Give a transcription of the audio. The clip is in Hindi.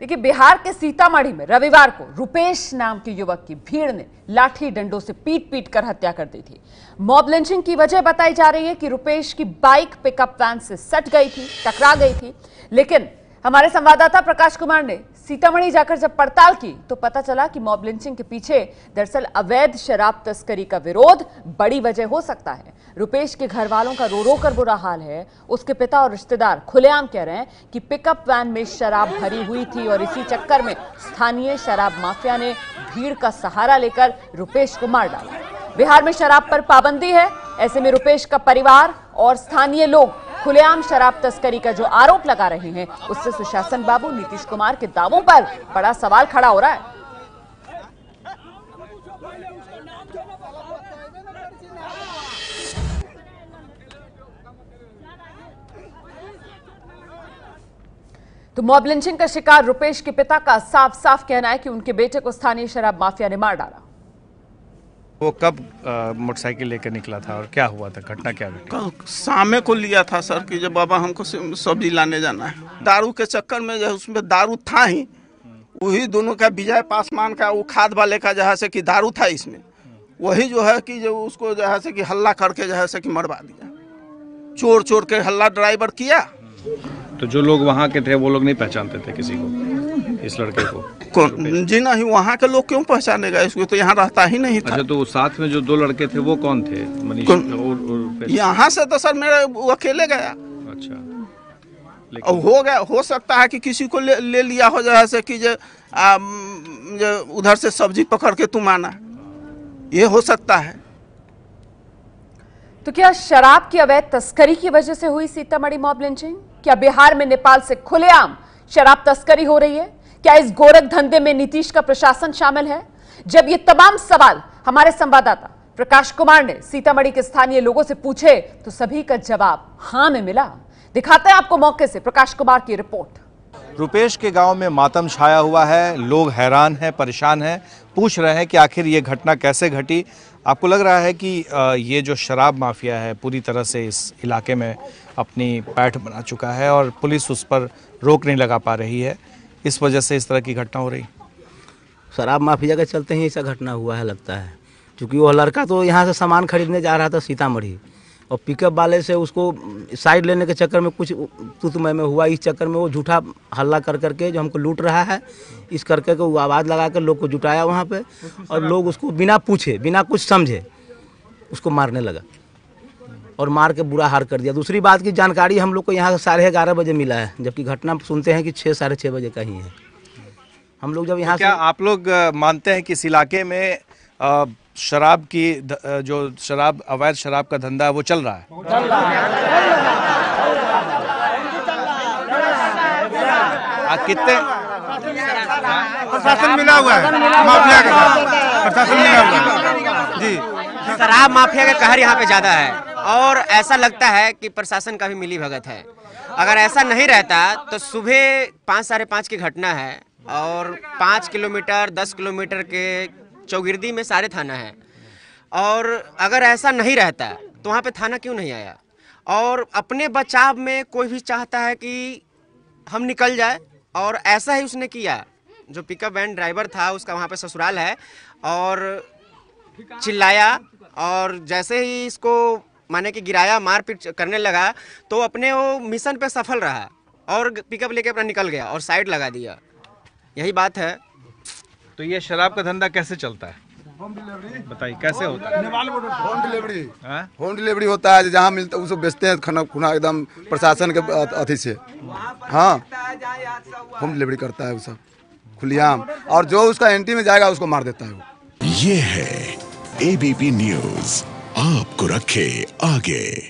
देखिए, बिहार के सीतामढ़ी में रविवार को रुपेश नाम के युवक की भीड़ ने लाठी डंडों से पीट पीट कर हत्या कर दी थी। मॉब लिंचिंग की वजह बताई जा रही है कि रुपेश की बाइक पिकअप वैन से सट गई थी, टकरा गई थी। लेकिन हमारे संवाददाता प्रकाश कुमार ने सीतामढ़ी जाकर जब पड़ताल की तो पता चला कि मॉब लिंचिंग के पीछे दरअसल अवैध शराब तस्करी का विरोध बड़ी वजह हो सकता है। रुपेश के घर वालों का रो रो कर बुरा हाल है। उसके पिता और रिश्तेदार खुलेआम कह रहे हैं कि पिकअप वैन में शराब भरी हुई थी और इसी चक्कर में स्थानीय शराब माफिया ने भीड़ का सहारा लेकर रुपेश को मार डाला। बिहार में शराब पर पाबंदी है। ऐसे में रुपेश का परिवार और स्थानीय लोग खुलेआम शराब तस्करी का जो आरोप लगा रहे हैं, उससे सुशासन बाबू नीतीश कुमार के दावों पर बड़ा सवाल खड़ा हो रहा है। तो मॉब लिंचिंग का शिकार रुपेश के पिता का साफ़ साफ़ कहना है कि उनके बेटे को स्थानीय शराब माफिया ने मार डाला। वो कब मोटरसाइकिल लेकर निकला था और क्या हुआ था? घटना क्या कल शामे को लिया था सर कि जब बाबा हमको सब्ज़ी लाने जाना है। दारू के चक्कर में जो है उसमें दारू था ही वही दोनों का विजय पासवान का वो खाद वाले का जो है से कि दारू था इसमें। वही जो है कि जो उसको जो है से कि हल्ला करके जो है से कि मरवा दिया। चोर चोर के हल्ला ड्राइवर किया। तो जो लोग वहाँ के थे वो लोग नहीं पहचानते थे किसी को? इस लड़के को? कौन? जी नहीं वहाँ के लोग क्यों पहचानेगा इसको तो यहाँ रहता ही नहीं था। अच्छा तो साथ में जो दो लड़के थे वो कौन थे मनीष? यहाँ से तो सर मेरा वो अकेले गया। अच्छा। अब हो गया हो सकता है कि किसी को ले, ले लिया हो जैसे कि जो आ, म, जो उधर से सब्ज़ी पकड़ के तुम आना। ये हो सकता है। तो क्या शराब की अवैध तस्करी की वजह से हुई सीतामढ़ी मॉब लिंचिंग? क्या बिहार में नेपाल से खुलेआम शराब तस्करी हो रही है? क्या इस गोरख धंधे में नीतीश का प्रशासन शामिल है? जब ये तमाम सवाल हमारे संवाददाता प्रकाश कुमार ने सीतामढ़ी के स्थानीय लोगों से पूछे तो सभी का जवाब, हाँ, में मिला। दिखाते हैं आपको मौके से प्रकाश कुमार की रिपोर्ट। रुपेश के गाँव में मातम छाया हुआ है, लोग हैरान हैं, परेशान हैं, पूछ रहे हैं कि आखिर ये घटना कैसे घटी। आपको लग रहा है कि ये जो शराब माफिया है, पूरी तरह से इस इलाके में अपनी पैठ बना चुका है और पुलिस उस पर रोक नहीं लगा पा रही है। इस वजह से इस तरह की घटना हो रही? शराब माफिया के चलते ही ऐसा घटना हुआ है, लगता है। क्योंकि वो लड़का तो यहाँ से सामान खरीदने जा रहा था सीतामढ़ी, और पिकअप वाले से उसको साइड लेने के चक्कर में कुछ तुतमय में हुआ। इस चक्कर में वो झूठा हल्ला कर करके जो हमको लूट रहा है, इस करके के वो आवाज़ लगा कर लोग को जुटाया वहाँ पे, और लोग उसको बिना पूछे, बिना कुछ समझे, उसको मारने लगा। और मार के बुरा हार कर दिया। दूसरी बात की जानकारी हम लोग को यहाँ साढ़े ग्यारह बजे मिला है जबकि घटना सुनते हैं कि छः साढ़े छः बजे का ही है। हम लोग जब यहाँ क्या से आप लोग मानते हैं कि इस इलाके में शराब की जो शराब अवैध शराब का धंधा है वो चल रहा है? कितने प्रशासन मिला हुआ है। माफिया के साथ प्रशासन मिला हुआ है। जी। शराब माफिया का कहर यहाँ पे ज़्यादा है। और ऐसा लगता है कि प्रशासन का भी मिली भगत है। अगर ऐसा नहीं रहता तो सुबह पाँच, साढ़े पाँच की घटना है और पाँच किलोमीटर, दस किलोमीटर के चौगिर्दी में सारे थाना है। और अगर ऐसा नहीं रहता तो वहाँ पे थाना क्यों नहीं आया? और अपने बचाव में कोई भी चाहता है कि हम निकल जाए, और ऐसा ही उसने किया। जो पिकअप वैन ड्राइवर था, उसका वहाँ पे ससुराल है और चिल्लाया, और जैसे ही इसको माने कि गिराया मारपीट करने लगा तो अपने वो मिशन पे सफल रहा और पिकअप लेके अपना निकल गया और साइड लगा दिया। यही बात है। तो ये शराब का धंधा कैसे चलता है? होम डिलीवरी बताइए कैसे होता है? होम डिलीवरी हाँ? होम डिलीवरी होता है जहाँ मिलता है उसको बेचते हैं खाना खुना एकदम प्रशासन के अथी से। हाँ। होम डिलीवरी करता है वो सब। खुलियाम और जो उसका एंटी में जाएगा उसको मार देता है वो। ये है एबीपी न्यूज़ आपको रखे आगे।